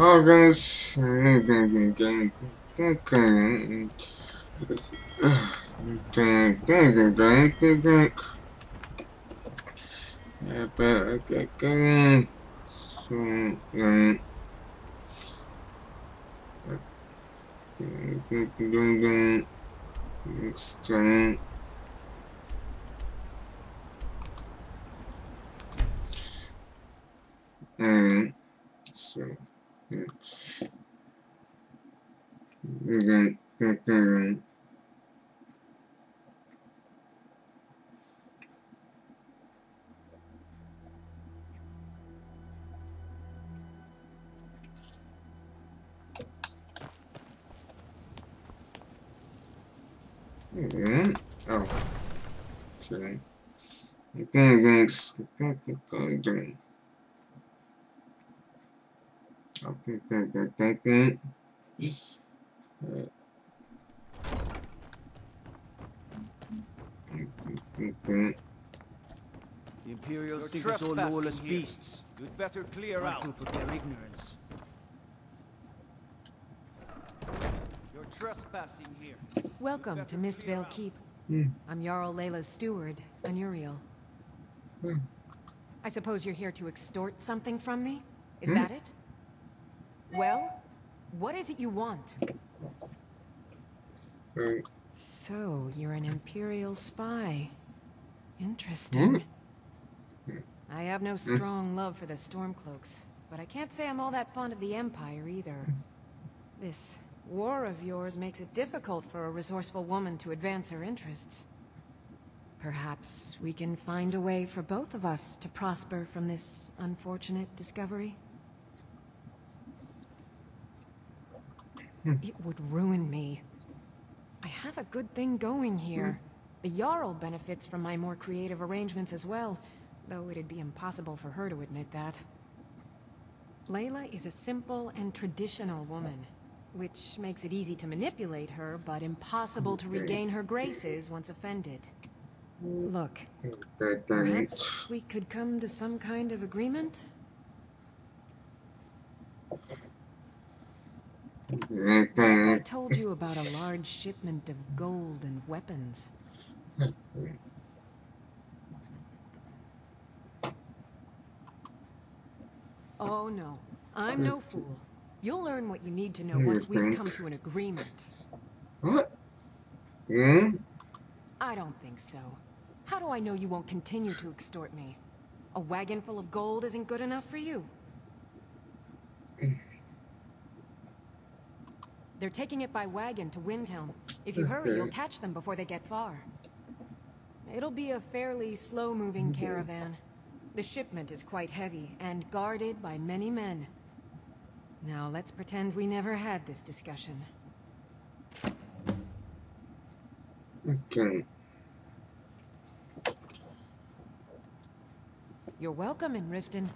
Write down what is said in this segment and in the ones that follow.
Oh, guys. Yeah, but okay, going. So, um, dun next um um so Oh. Okay. Okay, thanks. Okay, okay, okay, okay. Okay. The Imperials You're think us all lawless here. beasts. You'd better clear Not out. proof of their ignorance. You're trespassing here. Welcome to Mistveil Keep. Hmm. I'm Jarl Laila's steward, Anuriel. Hmm. I suppose you're here to extort something from me? Is Hmm. that it? Well, what is it you want? Okay. So, you're an Imperial spy. Interesting. Hmm. I have no strong love for the Stormcloaks, but I can't say I'm all that fond of the Empire either. This war of yours makes it difficult for a resourceful woman to advance her interests. Perhaps we can find a way for both of us to prosper from this unfortunate discovery? It would ruin me. I have a good thing going here. The Jarl benefits from my more creative arrangements as well, though it'd be impossible for her to admit that. Laila is a simple and traditional woman, which makes it easy to manipulate her, but impossible to regain her graces once offended. Look, perhaps we could come to some kind of agreement? I told you about a large shipment of gold and weapons. Oh no, I'm no fool. You'll learn what you need to know once we've come to an agreement. What? I don't think so. How do I know you won't continue to extort me? A wagon full of gold isn't good enough for you. They're taking it by wagon to Windhelm. If you hurry, you'll catch them before they get far. It'll be a fairly slow-moving caravan. The shipment is quite heavy and guarded by many men. Now let's pretend we never had this discussion. Okay. You're welcome in Riften,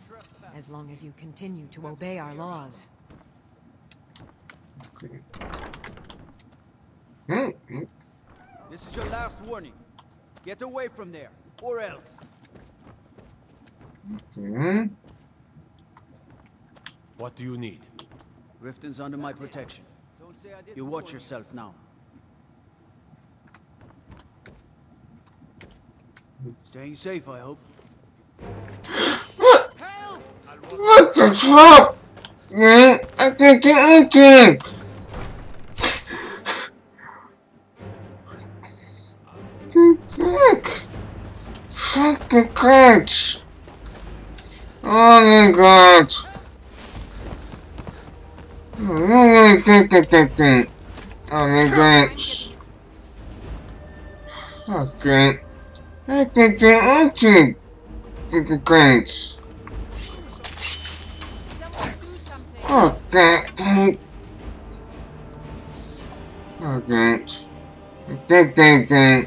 as long as you continue to obey our laws. Okay. This is your last warning. Get away from there, or else. Hmm? What do you need? Riften's under my protection. Don't say I didn't You watch warn you. yourself now. Staying safe, I hope. Help! What the fuck? I can't do anything. Fucking cunt. Oh my god. Oh my god. Oh my god. Okay. I can do anything. Fucking cunt. Oh, God. Oh, God. God, God, God.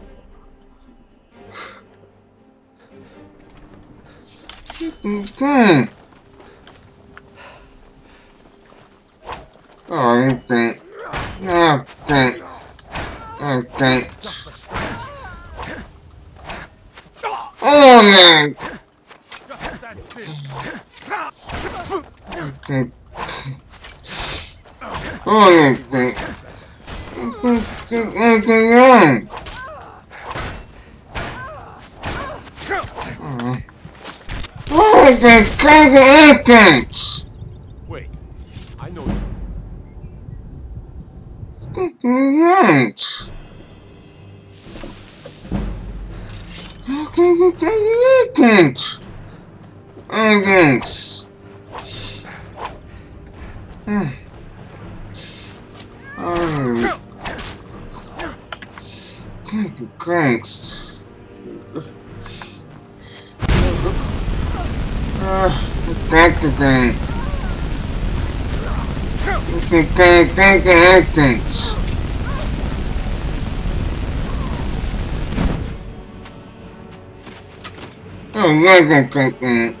Okay. Oh, okay. Okay. Okay. Oh, man. Okay. Oh, okay. Okay, wrong. Oh, the congratulations! Wait, I know you. Right. Congratulations! Thanks. Oh. Thanks. Uh, you. Thank thank you, thanks. Oh, look at that.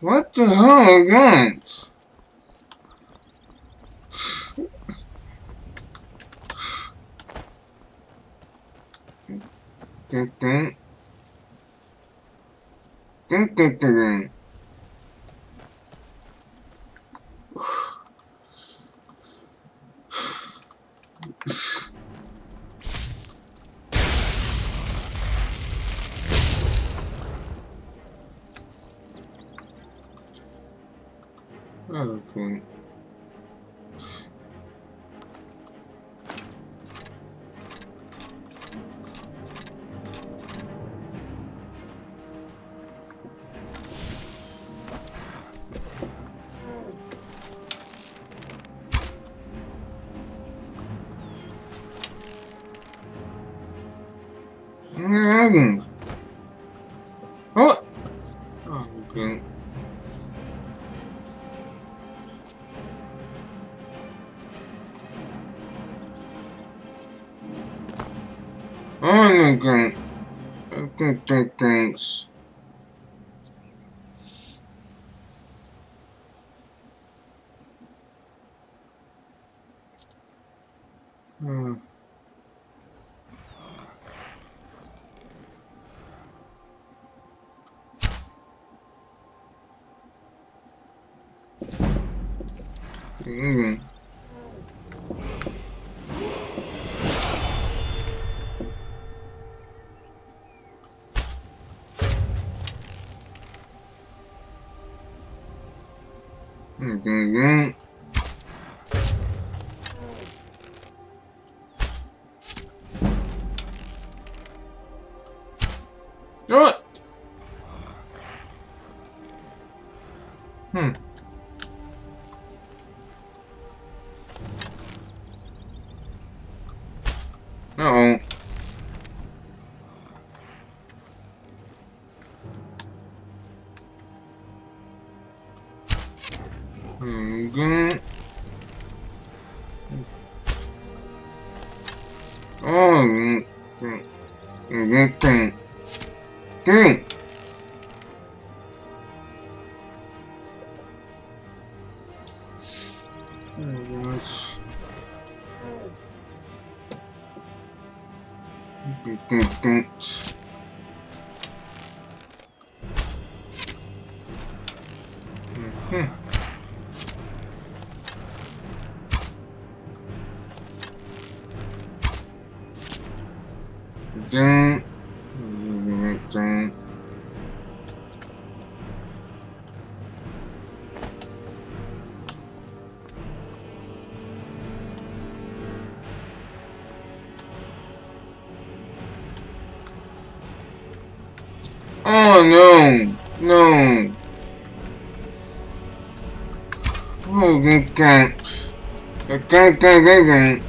What the hell is that? Dun, dun. Dun, dun, dun, dun. Okay. Mm. Oh. Oh, okay. Oh, okay. Okay, okay, thanks. Oh, you can't. You can't, can't,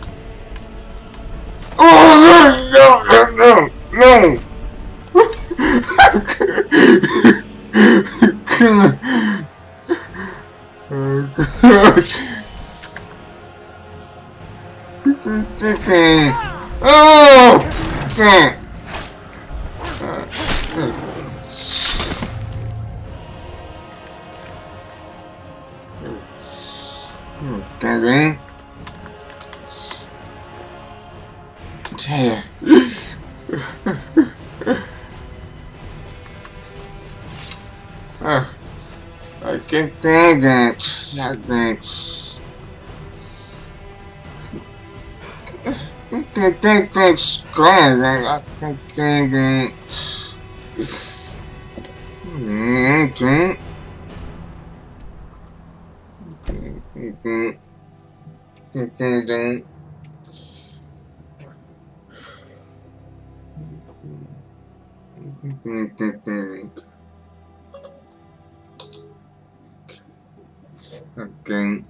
think that's gone. I can't stand that. Okay. Okay. Okay.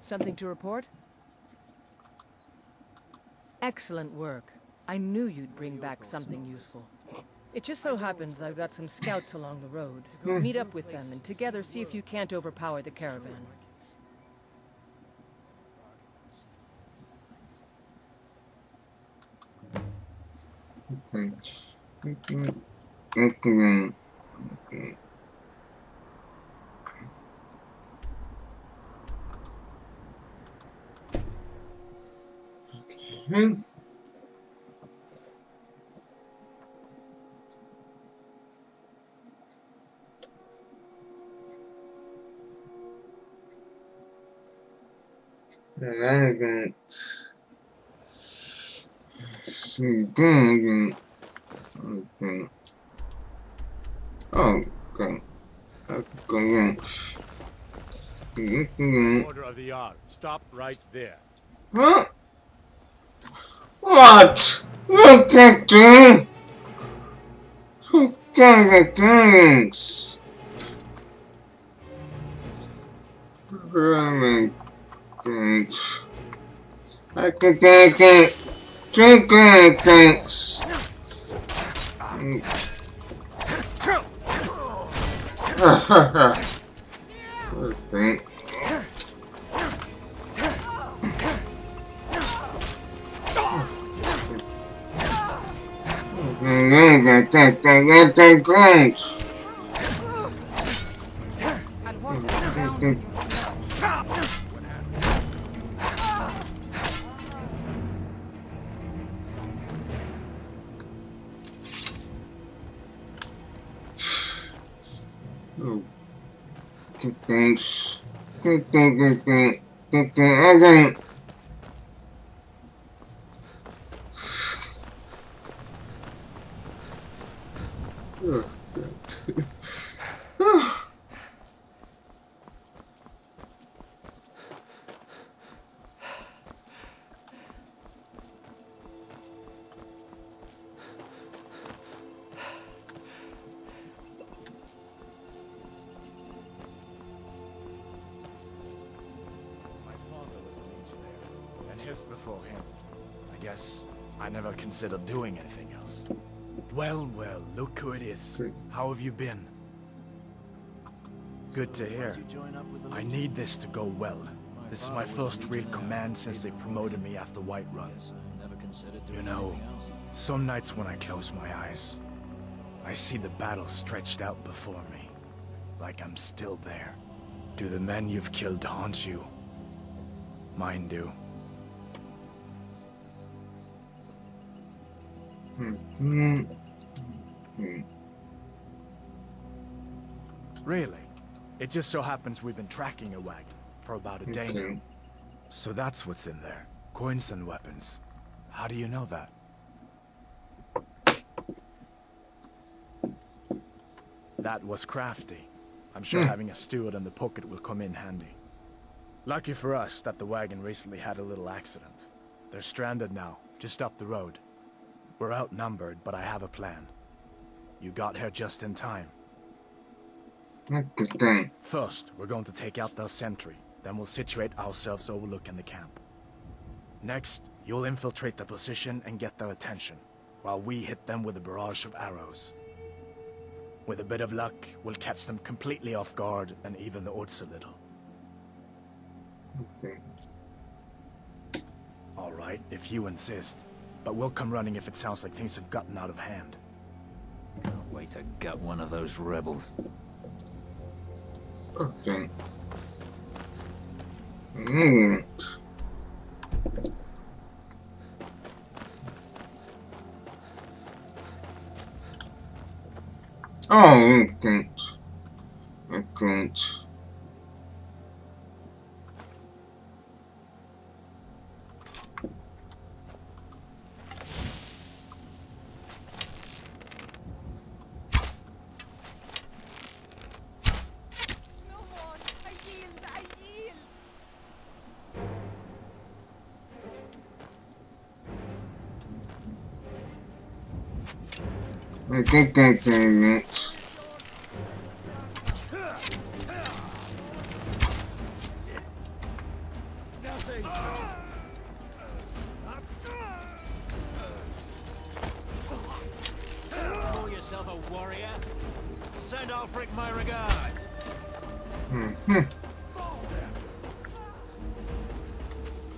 Something to report? Excellent work. I knew you'd bring back something useful. It just so happens I've got some scouts along the road. Hmm. Meet up with them and together see if you can't overpower the caravan. Hmm. Elegant. Oh. Order of the Jarl. Stop right there. Huh? What? Look at them! Look at the things! I can take it. Take it, thanks. okay. That's great. Oh. ててててててて who it is. How have you been? Good to hear. I need this to go well. This is my first real command since they promoted me after Whiterun. You know, some nights when I close my eyes, I see the battle stretched out before me, like I'm still there. Do the men you've killed haunt you? Mine do. Mm, Really? It just so happens we've been tracking a wagon for about a day now. Okay. So that's what's in there. Coins and weapons. How do you know that? That was crafty. I'm sure Hmm. having a steward in the pocket will come in handy. Lucky for us that the wagon recently had a little accident. They're stranded now, just up the road. We're outnumbered, but I have a plan. You got here just in time. Okay. First, we're going to take out their sentry. Then we'll situate ourselves overlooking the camp. Next, you'll infiltrate the position and get their attention, while we hit them with a barrage of arrows. With a bit of luck, we'll catch them completely off guard and even the odds a little. Okay. All right, if you insist. But we'll come running if it sounds like things have gotten out of hand. Can't wait to gut one of those rebels. Okay. Alright. Oh, okay. Okay. No I think that's it. Call yourself a warrior? Send Ulfric my regards. Mm-hmm.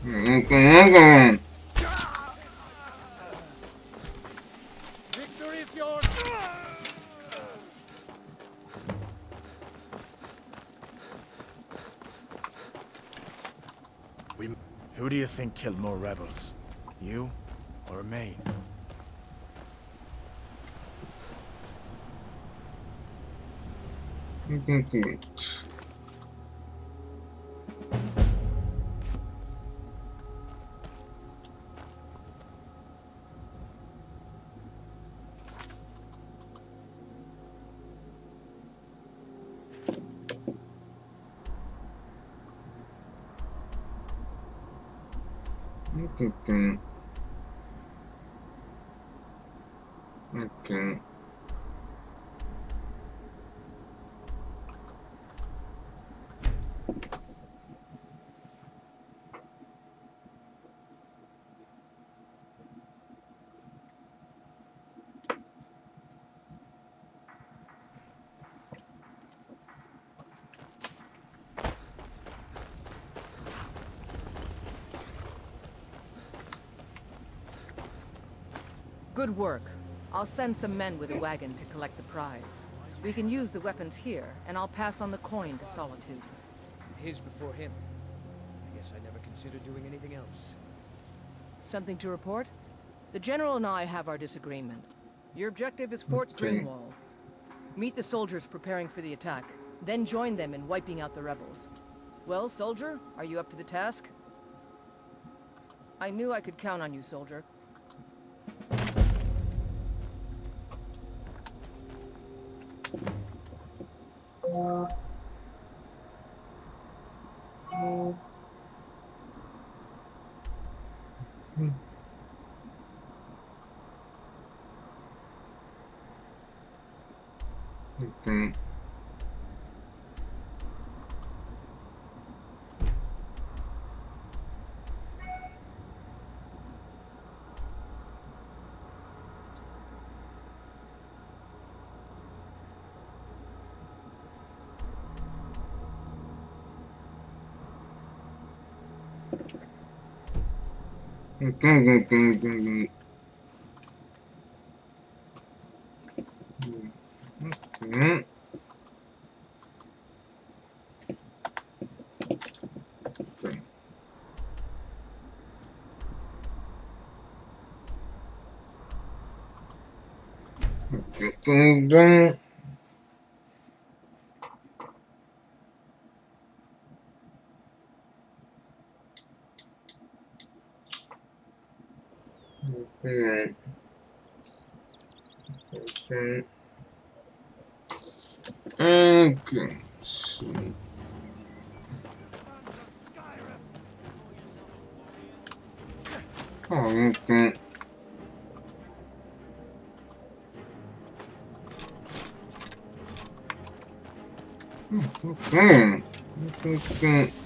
Okay, okay. Victory is yours! We... Who do you think killed more rebels? You or me? Okay. Okay. Okay. Good work. I'll send some men with a wagon to collect the prize. We can use the weapons here, and I'll pass on the coin to Solitude. His before him. I guess I never considered doing anything else. Something to report? The General and I have our disagreement. Your objective is Fort Okay. Greenwall. Meet the soldiers preparing for the attack, then join them in wiping out the rebels. Well, soldier, are you up to the task? I knew I could count on you, soldier. Okay. Okay. Okay. Okay. Dun. Okay. Okay. Okay. So. Oh, okay. Okay. Okay. Oh!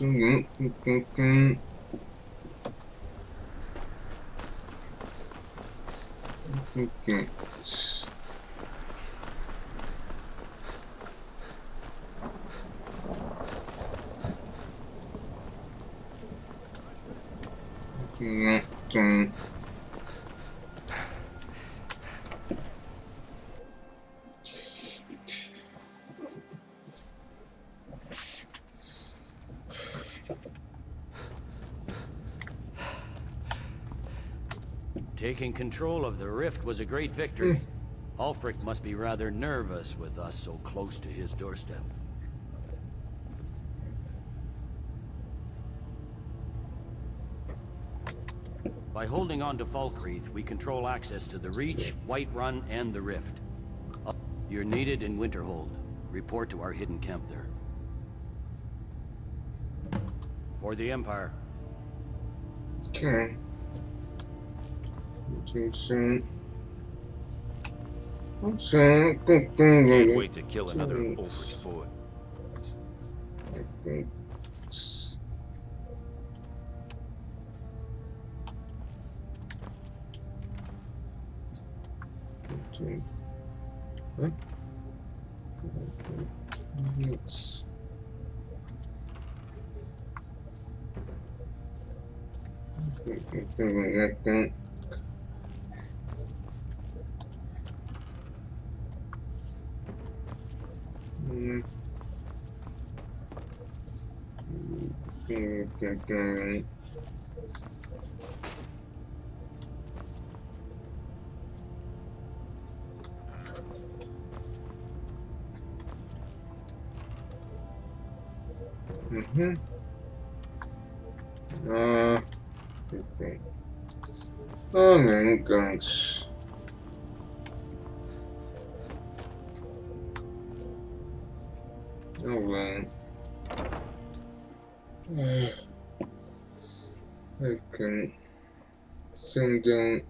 going to go to. Okay, now. Mm, don't, don't, don't, don't, don't, don't. Okay. Okay, don't. Taking control of the rift was a great victory. Ulfric must be rather nervous with us so close to his doorstep. By holding on to Falkreath, we control access to the Reach, Whiterun, and the Rift. Uh, You're needed in Winterhold. Report to our hidden camp there. For the Empire. Okay. Can't wait to kill another of Ulfric's boy. Yes. Mm. Mm-hmm. Uh, okay. Oh, man, guns. Can send down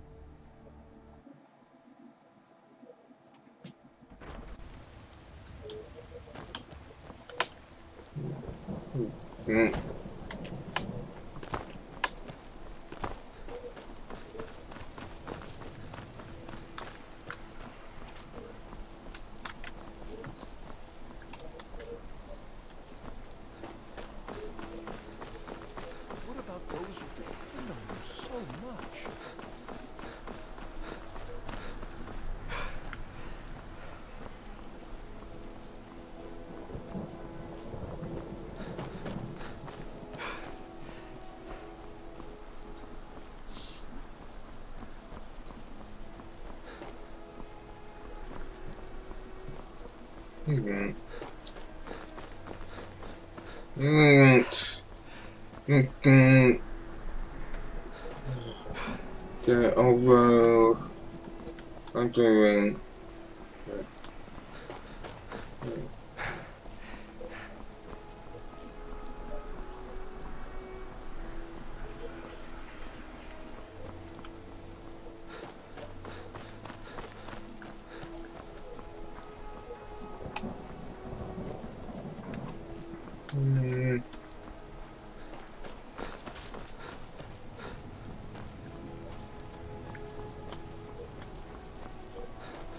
Mm. What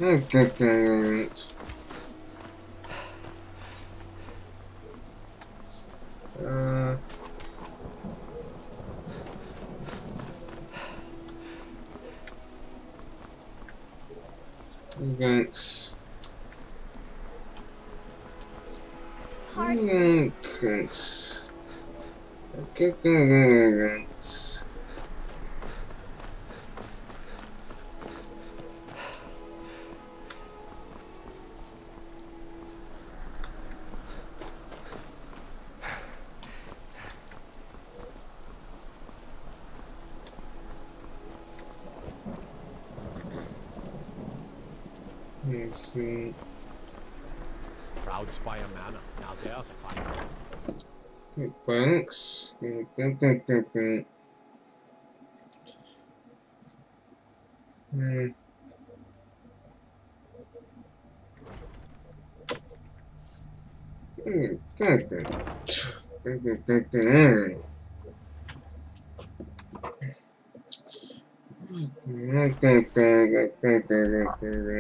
Okay. Uh. Thanks. Thanks. Okay, thanks. Hmm.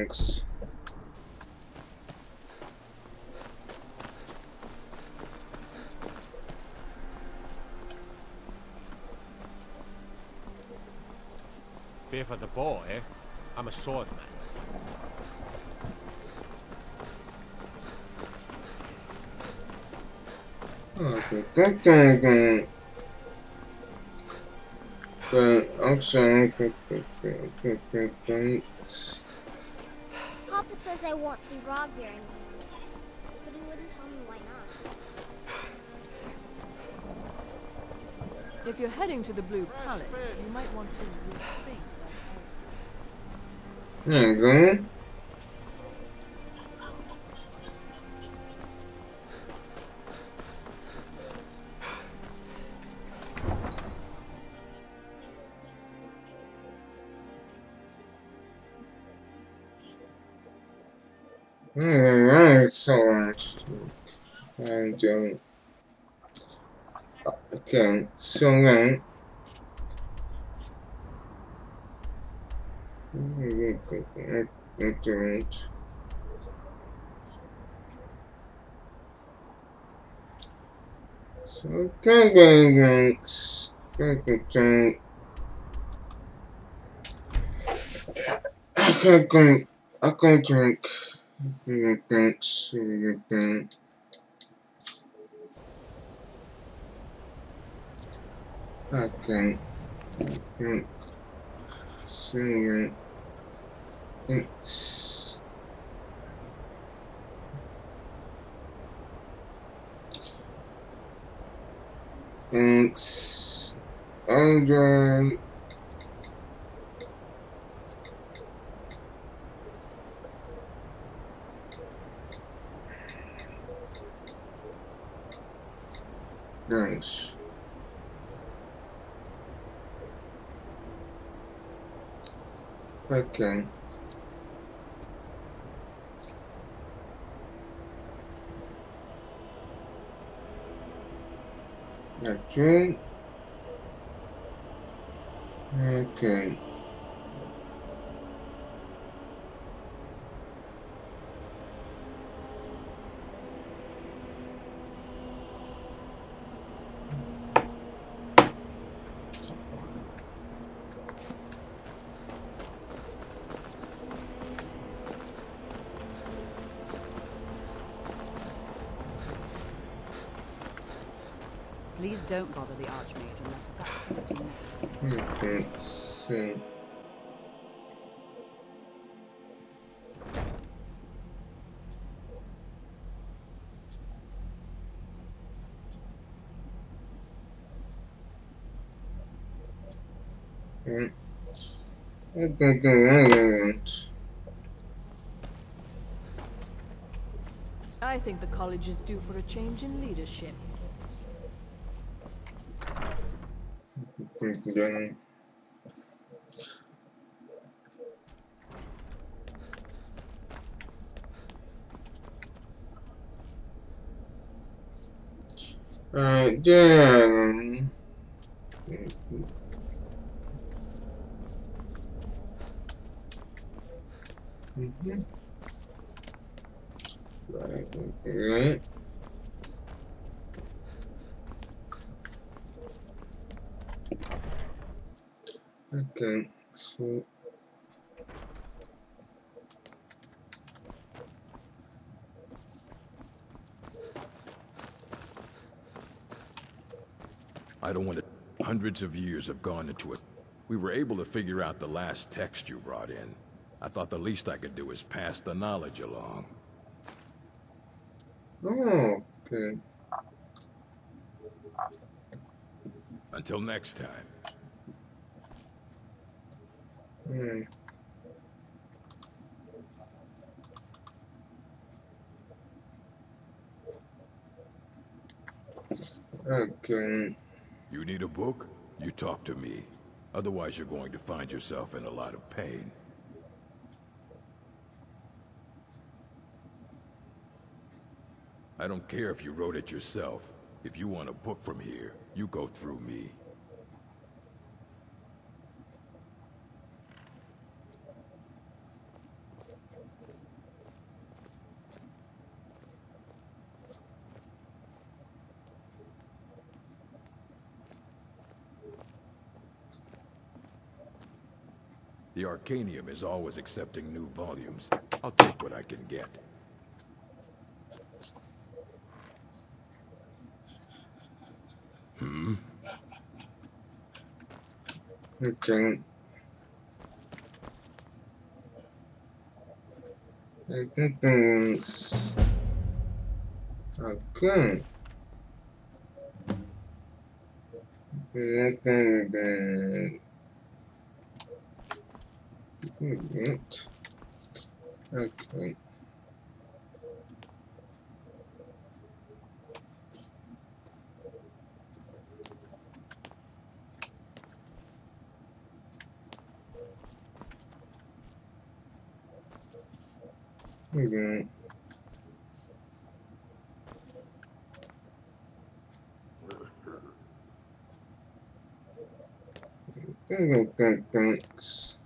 Thanks. Fear for the bow, eh? I'm a swordman. Okay. But also. Papa says I won't see Rob very much. But he wouldn't tell me why not. If you're heading to the Blue Palace, you might want to rethink Go. Alright, so I don't. Okay, so then. Internet. So, gang gang gangs. Gang gang gang. I can't drink. I can't drink. Thanks. Thanks. Okay. Mm. So, X. X. And then. Nice. Okay. Okay. Okay. Please don't bother the Archmage unless it's absolutely necessary. Okay, so. Mm. I think the college is due for a change in leadership. Then Alright, then. Mm-hmm. Right, right. Okay, so I don't want to... Hundreds of years have gone into it. We were able to figure out the last text you brought in. I thought the least I could do is pass the knowledge along. Oh, okay. Until next time. Hmm. Okay. You need a book? You talk to me. Otherwise you're going to find yourself in a lot of pain. I don't care if you wrote it yourself. If you want a book from here, you go through me. The Arcanaeum is always accepting new volumes. I'll take what I can get. Hmm? Okay. Okay. Okay. Okay, Right. Okay. Okay. Okay, thanks.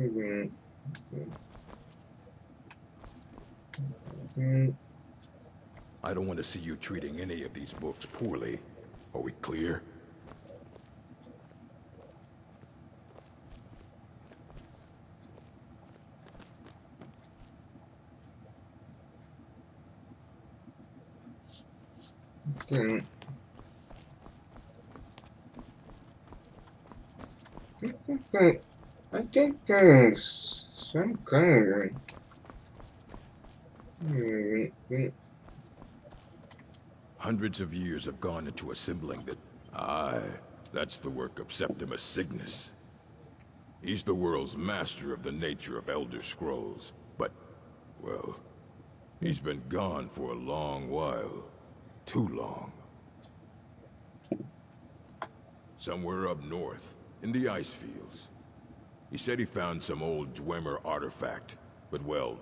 Okay. I don't want to see you treating any of these books poorly. Are we clear? Okay. I think there's some kind of hmm, wait. Hundreds of years have gone into assembling that... Aye, that's the work of Septimus Signus. He's the world's master of the nature of Elder Scrolls. But, well, he's been gone for a long while. Too long. Somewhere up north, in the ice fields. He said he found some old Dwemer artifact, but well,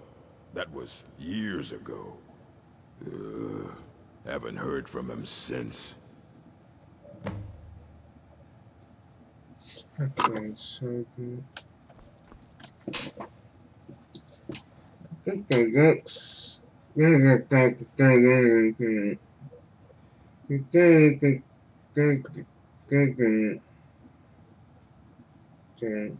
that was years ago. Uh, haven't heard from him since. Okay, so good. I think I got... Yeah, I got that, that, that, that. Okay,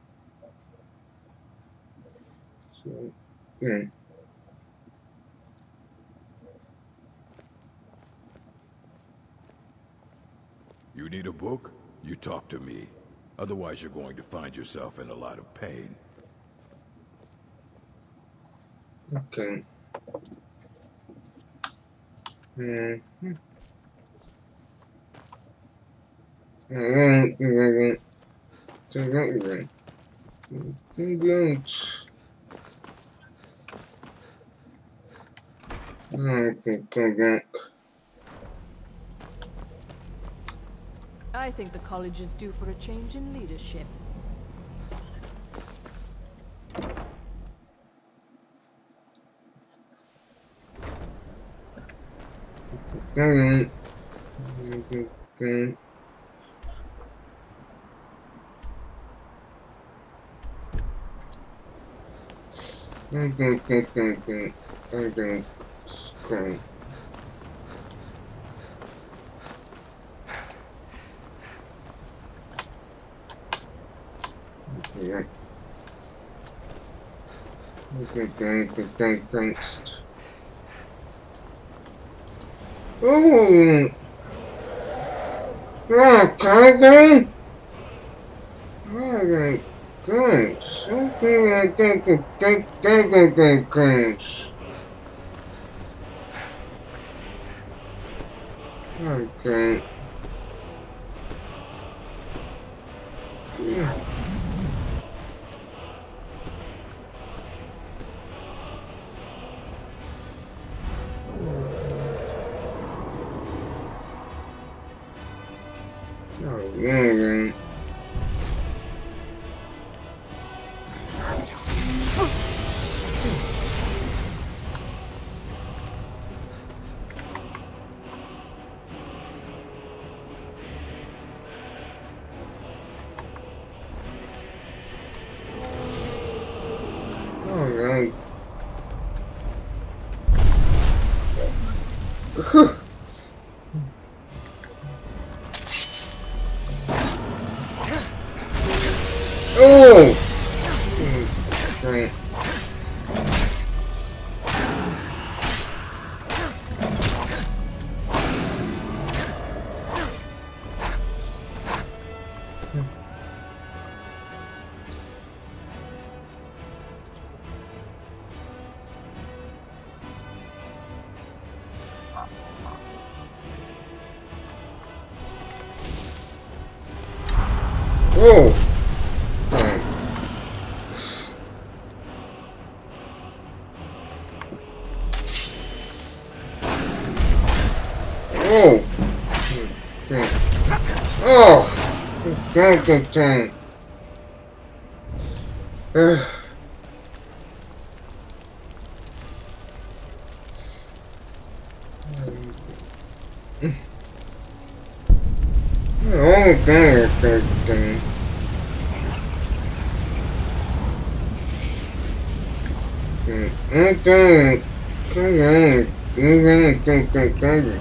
yeah. You need a book? You talk to me. Otherwise you're going to find yourself in a lot of pain. Okay. Mm hmm. Alright, alright. Take that away. Don't. Alright, go back. I think the college is due for a change in leadership. Alright. Okay. Okay, okay, okay, okay. Okay. Okay. Okay, thanks. Ooh! Yeah, Tiger! Alright, thanks. Okay, I think, thank, thank, thank, thank, thanks. Okay. Yeah. Oh, man. All God damn time. only thing is that thing. Anything, something, anything, think, think, think.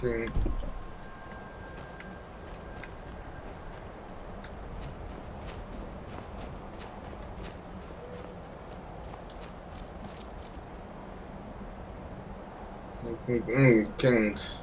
thing. Mm, kings.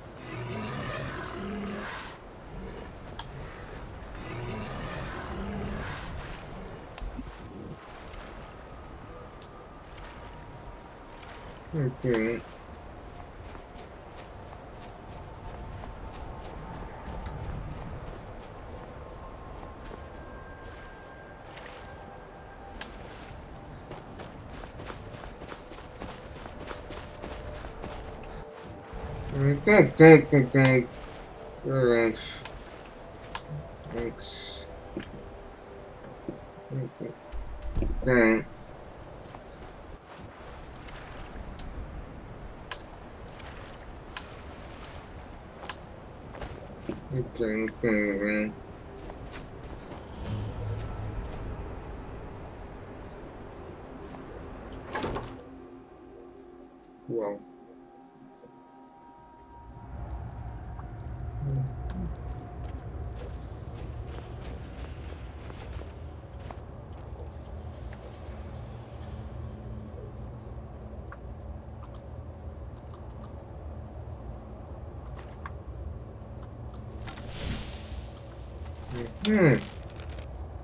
Relax. Thanks. Okay. Okay. Okay, okay,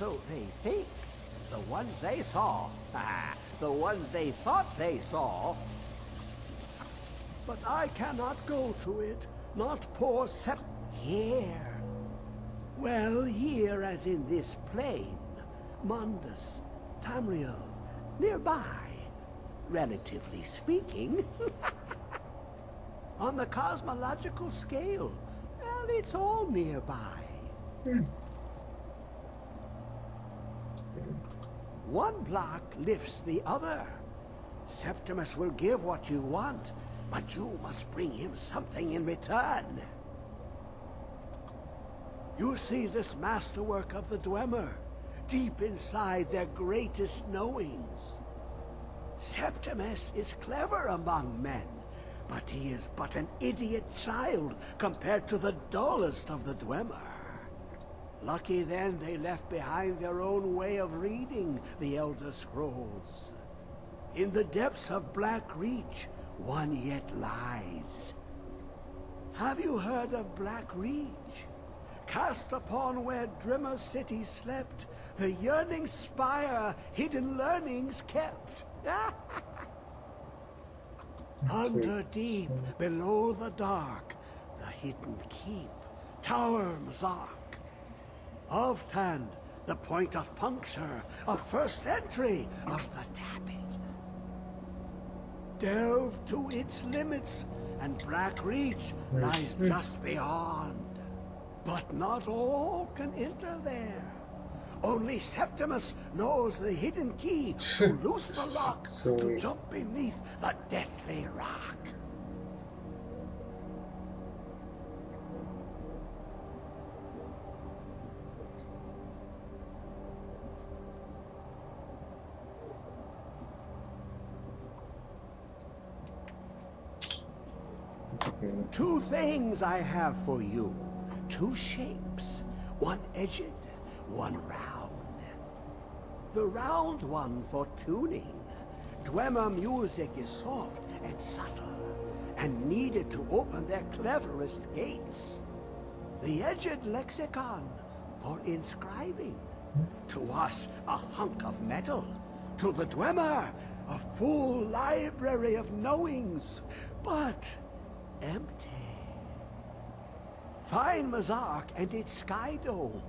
so they think. The ones they saw, the ones they thought they saw. But I cannot go to it, not poor Sep... Here. Well, here as in this plane. Mundus, Tamriel, nearby, relatively speaking. On the cosmological scale, well, it's all nearby. Hmm. One block lifts the other. Septimus will give what you want, but you must bring him something in return. You see this masterwork of the Dwemer, deep inside their greatest knowings. Septimus is clever among men, but he is but an idiot child compared to the dullest of the Dwemer. Lucky then they left behind their own way of reading the Elder Scrolls. In the depths of Blackreach, one yet lies. Have you heard of Blackreach? Cast upon where Dwemer City slept, the yearning spire hidden learnings kept. Under deep, below the dark, the hidden keep, Tower Mzark. Alftand, the point of puncture, of first entry of the tapping. Delve to its limits, and Blackreach lies just beyond. But not all can enter there. Only Septimus knows the hidden key to loose the lock, to jump beneath the deathly rock. Two things I have for you. Two shapes. One edged, one round. The round one for tuning. Dwemer music is soft and subtle, and needed to open their cleverest gates. The edged lexicon for inscribing. To us, a hunk of metal. To the Dwemer, a full library of knowings. But empty. Find Mzark and its sky dome.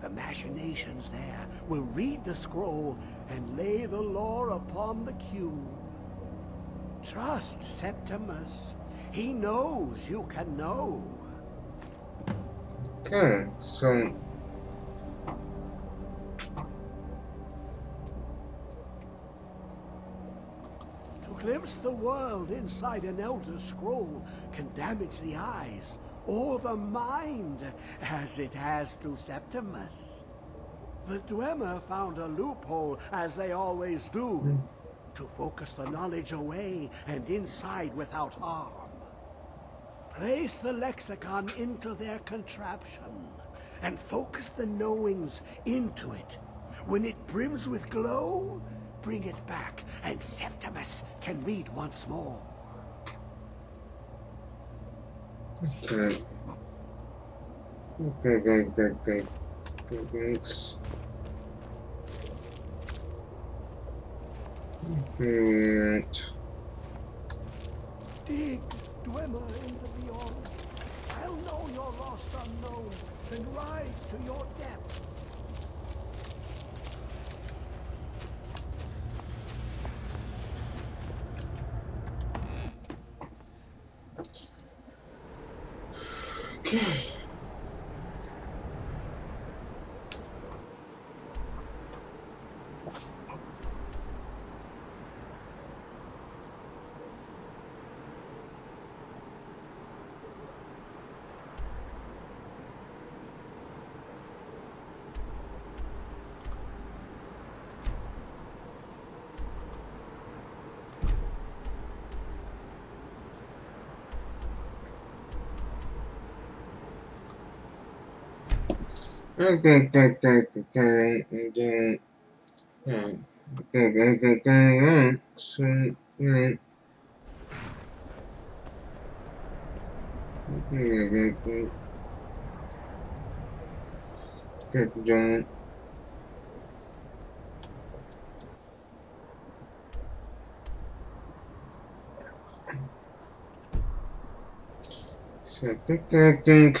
The machinations there will read the scroll and lay the lore upon the cube. Trust Septimus. He knows you can know. Okay, so glimpse the world inside an Elder Scroll can damage the eyes or the mind, as it has to Septimus. The Dwemer found a loophole, as they always do, hmm. to focus the knowledge away and inside without harm. Place the lexicon into their contraption, and focus the knowings into it. When it brims with glow, bring it back, and Septimus can read once more. okay. Okay, okay, okay, okay. Thanks. Right. Dig, Dwemer in the beyond. I'll know your lost unknown, and rise to your depths. So, know. So I think